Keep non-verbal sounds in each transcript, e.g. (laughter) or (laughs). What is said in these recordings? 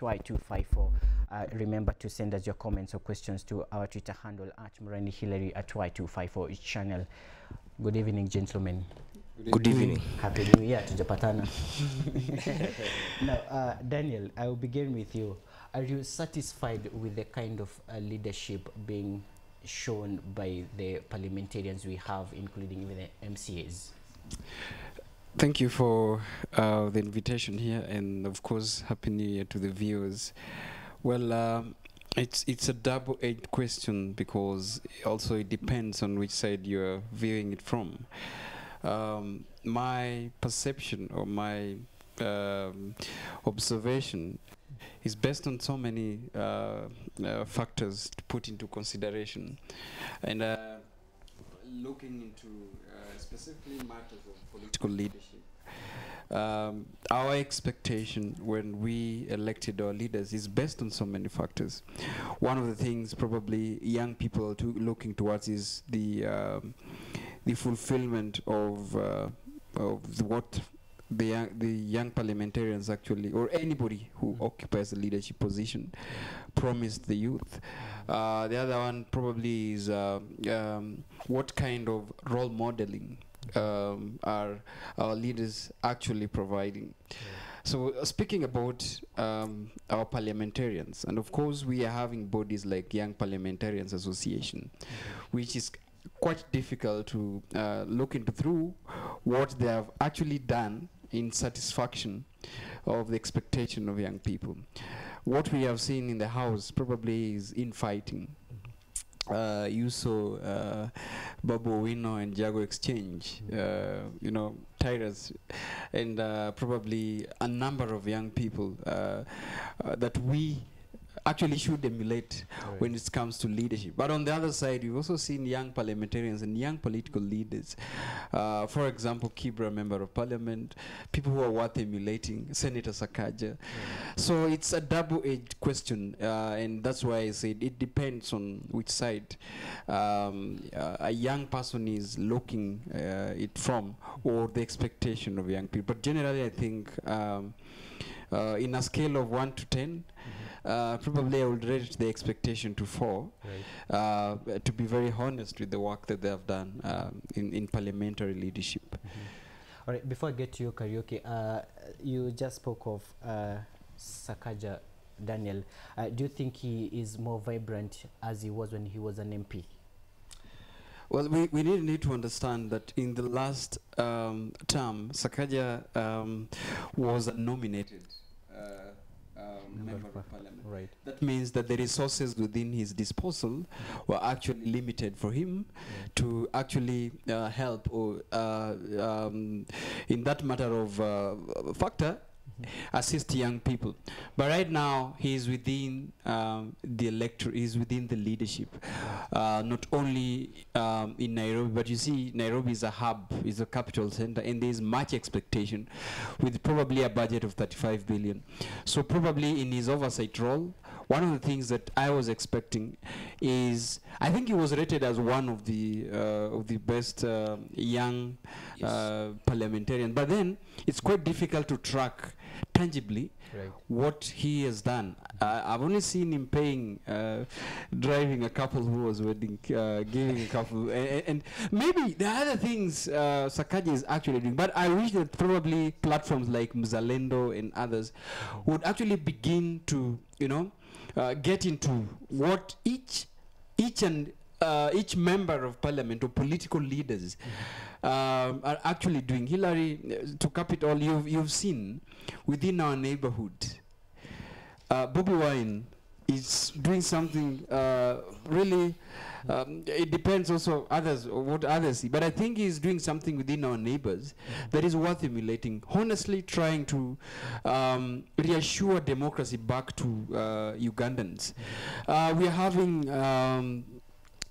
Y254. Uh, remember to send us your comments or questions to our Twitter handle at Murani Hillary at Y254 each channel. Good evening, gentlemen. Good evening. Happy New Year tujapatana. (laughs) now, uh, Daniel, I will begin with you. Are you satisfied with the kind of uh, leadership being shown by the parliamentarians we have, including even the MCAs? Thank you for uh, the invitation here, and of course, Happy New Year to the viewers. Well, um, it's it's a double-edged question because also it depends on which side you're viewing it from. Um, my perception or my um, observation is based on so many uh, uh, factors to put into consideration, and uh, looking into uh, specifically matters of political leadership. Um, our expectation when we elected our leaders is based on so many factors. One of the things probably young people are to looking towards is the um, the fulfillment of uh, of the what the young, the young parliamentarians actually, or anybody who occupies a leadership position, promised the youth. Uh, the other one probably is uh, um, what kind of role modeling um, are our leaders actually providing. So uh, speaking about um, our parliamentarians, and of course we are having bodies like Young Parliamentarians Association, which is quite difficult to uh, look into through what they have actually done in satisfaction of the expectation of young people. What we have seen in the house probably is infighting. Uh, you saw uh, Babu Owino and Jago exchange, uh, you know, titles, and uh, probably a number of young people uh, uh, that we actually should emulate when it comes to leadership. But on the other side, we've also seen young parliamentarians and young political leaders. Uh, for example, Kibra, member of parliament, people who are worth emulating, Senator Sakaja. So it's a double-edged question, uh, and that's why I said it depends on which side um, uh, a young person is looking uh, it from, or the expectation of young people. But generally, I think um, uh, in a scale of one to 10 uh, probably I would rate the expectation to four. Uh, to be very honest with the work that they have done um, in in parliamentary leadership. All right, before I get to your Kariuki, uh, you just spoke of uh, Sakaja Daniel. Uh, do you think he is more vibrant as he was when he was an MP? Well, we, we really need to understand that in the last um, term, Sakaja um, was nominated uh, um, member of parliament. Right. That means that the resources within his disposal were actually limited for him to actually uh, help or uh, um, in that matter of uh, factor assist young people. But right now he is within um, the electorate, he is within the leadership. Uh, not only um, in Nairobi, but you see Nairobi is a hub, is a capital center, and there is much expectation with probably a budget of 35 billion. So probably in his oversight role, one of the things that I was expecting is I think he was rated as one of the uh, of the best uh, young uh, parliamentarian. But then it's quite difficult to track tangibly Right. what he has done. I've only seen him paying, uh, driving a couple who was wedding, uh, giving a couple, and, and maybe the other things uh, Sakaja is actually doing. But I wish that probably platforms like Mzalendo and others would actually begin to, you know, uh, get into what each, each and uh, each member of parliament or political leaders um, are actually doing. Hillary, to cap it all, you've, you've seen within our neighborhood, uh, Bobi Wine is doing something uh, really. Um, it depends also others what others see, but I think he's doing something within our neighbors that is worth emulating. Honestly, trying to um, reassure democracy back to uh, Ugandans. Uh, we are having. Um,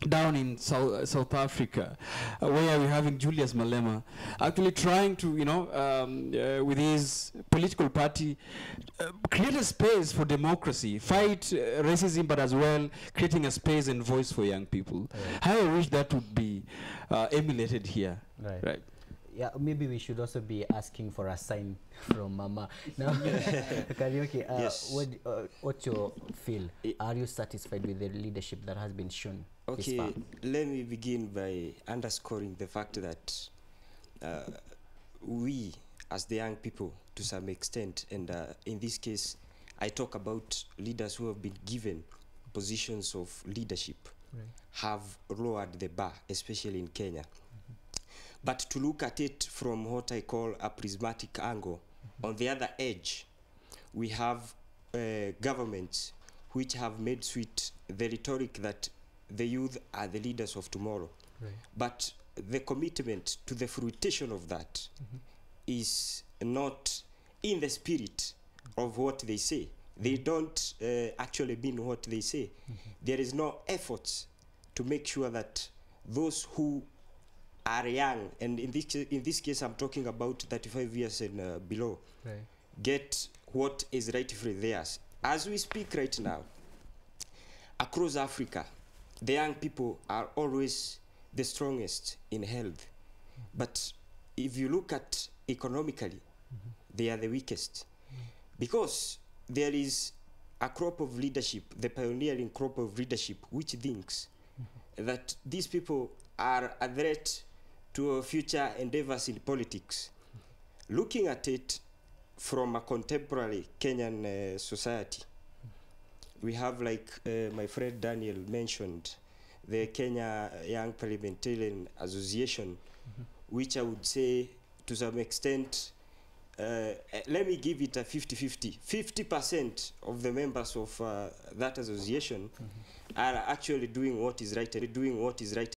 down in South, South Africa, uh, where we're having Julius Malema actually trying to, you know, um, uh, with his political party, uh, create a space for democracy, fight uh, racism, but as well creating a space and voice for young people. How I wish that would be uh, emulated here. Right. Right. Yeah, maybe we should also be asking for a sign (laughs) from Mama. Now, (laughs) Kariuki, uh, Yes. what, uh, what's your feel? Are you satisfied with the leadership that has been shown this Okay, let me begin by underscoring the fact that uh, we, as the young people, to some extent, and uh, in this case, I talk about leaders who have been given positions of leadership, Right. have lowered the bar, especially in Kenya. But to look at it from what I call a prismatic angle, on the other edge, we have uh, governments which have made sweet the rhetoric that the youth are the leaders of tomorrow. Right. But the commitment to the fruition of that is not in the spirit of what they say. They don't uh, actually mean what they say. There is no effort to make sure that those who are young, and in this, in this case, I'm talking about 35 years and uh, below, Right. get what is rightfully theirs. As we speak right now, across Africa, the young people are always the strongest in health. But if you look at economically, they are the weakest. Because there is a crop of leadership, the pioneering crop of leadership, which thinks that these people are a threat to our future endeavors in politics. Looking at it from a contemporary Kenyan uh, society, we have, like uh, my friend Daniel mentioned, the Kenya Young Parliamentarian Association, which I would say to some extent, uh, uh, let me give it a 50 50. 50% of the members of uh, that association are actually doing what is right, doing what is right